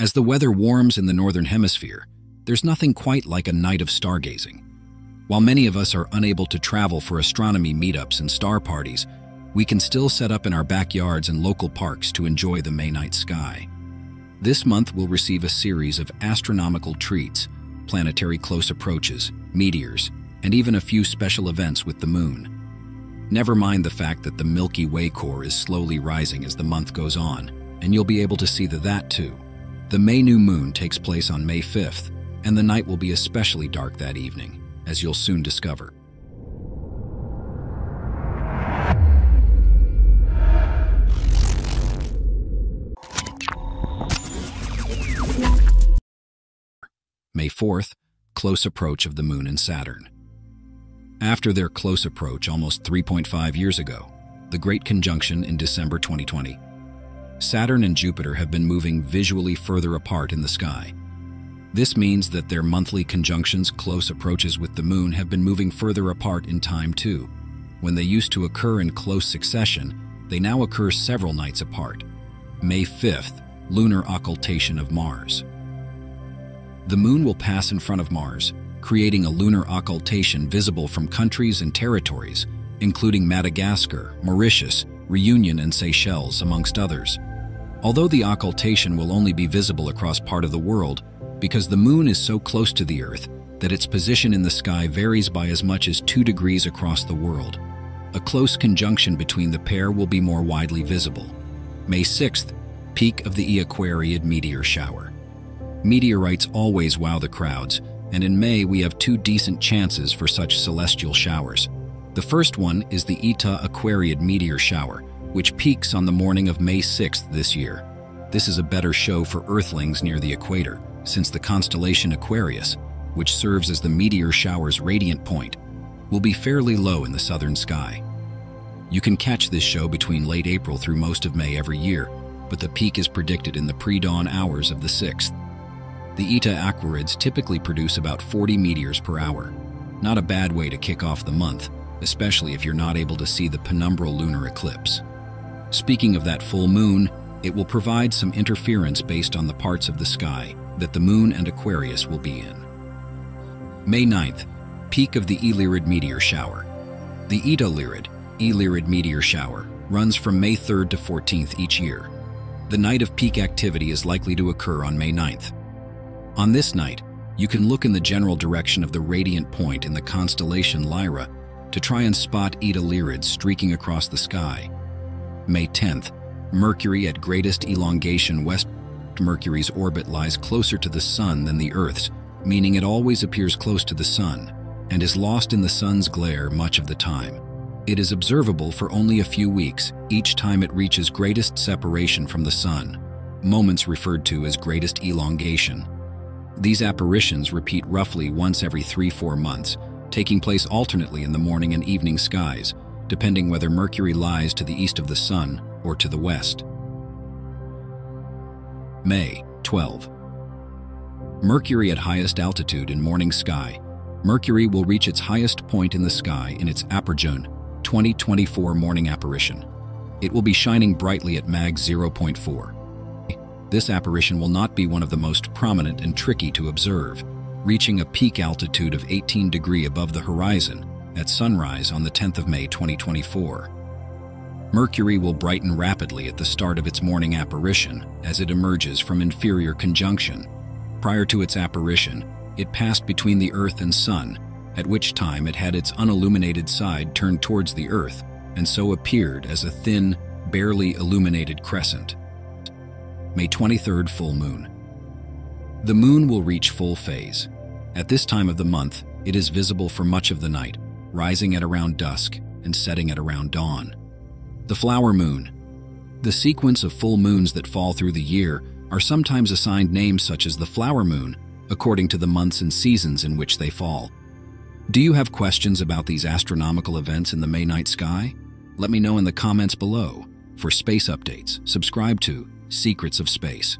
As the weather warms in the Northern Hemisphere, there's nothing quite like a night of stargazing. While many of us are unable to travel for astronomy meetups and star parties, we can still set up in our backyards and local parks to enjoy the May night sky. This month we'll receive a series of astronomical treats, planetary close approaches, meteors, and even a few special events with the moon. Never mind the fact that the Milky Way core is slowly rising as the month goes on, and you'll be able to see the that too. The May new moon takes place on May 5th, and the night will be especially dark that evening, as you'll soon discover. May 4th, close approach of the Moon and Saturn. After their close approach almost 3.5 years ago, the Great Conjunction in December 2020, Saturn and Jupiter have been moving visually further apart in the sky. This means that their monthly conjunctions, close approaches with the Moon, have been moving further apart in time too. When they used to occur in close succession, they now occur several nights apart. May 5th, lunar occultation of Mars the Moon will pass in front of Mars, creating a lunar occultation visible from countries and territories, including Madagascar, Mauritius, Reunion, and Seychelles, amongst others. Although the occultation will only be visible across part of the world, because the Moon is so close to the Earth that its position in the sky varies by as much as 2 degrees across the world. A close conjunction between the pair will be more widely visible. May 6th, peak of the Eta Aquariid meteor shower. Meteorites always wow the crowds, and in May we have two decent chances for such celestial showers. The first one is the Eta Aquariid meteor shower, which peaks on the morning of May 6th this year. This is a better show for Earthlings near the equator, since the constellation Aquarius, which serves as the meteor shower's radiant point, will be fairly low in the southern sky. You can catch this show between late April through most of May every year, but the peak is predicted in the pre-dawn hours of the 6th. The Eta Aquarids typically produce about 40 meteors per hour. Not a bad way to kick off the month, especially if you're not able to see the penumbral lunar eclipse. Speaking of that full moon, it will provide some interference based on the parts of the sky that the moon and Aquarius will be in. May 9th, peak of the E-Lyrid meteor shower. The Eta Lyrid, E-Lyrid meteor shower, runs from May 3rd to 14th each year. The night of peak activity is likely to occur on May 9th. On this night, you can look in the general direction of the radiant point in the constellation Lyra to try and spot Eta Lyrids streaking across the sky. May 10th, Mercury at greatest elongation west Mercury's orbit lies closer to the Sun than the Earth's, meaning it always appears close to the Sun, and is lost in the Sun's glare much of the time. It is observable for only a few weeks, each time it reaches greatest separation from the Sun, moments referred to as greatest elongation. These apparitions repeat roughly once every three, four months, taking place alternately in the morning and evening skies, depending whether Mercury lies to the east of the Sun or to the west. May 12. Mercury at highest altitude in morning sky. Mercury will reach its highest point in the sky in its Apergön 2024 morning apparition. It will be shining brightly at mag 0.4 this apparition will not be one of the most prominent and tricky to observe, reaching a peak altitude of 18 degree above the horizon at sunrise on the 10th of May 2024. Mercury will brighten rapidly at the start of its morning apparition as it emerges from inferior conjunction. Prior to its apparition, it passed between the Earth and Sun, at which time it had its unilluminated side turned towards the Earth and so appeared as a thin, barely illuminated crescent. May 23rd full moon. The moon will reach full phase. At this time of the month, it is visible for much of the night, rising at around dusk and setting at around dawn. The flower moon. The sequence of full moons that fall through the year are sometimes assigned names such as the flower moon, according to the months and seasons in which they fall. Do you have questions about these astronomical events in the May night sky? Let me know in the comments below. For space updates, subscribe to Secrets of Space.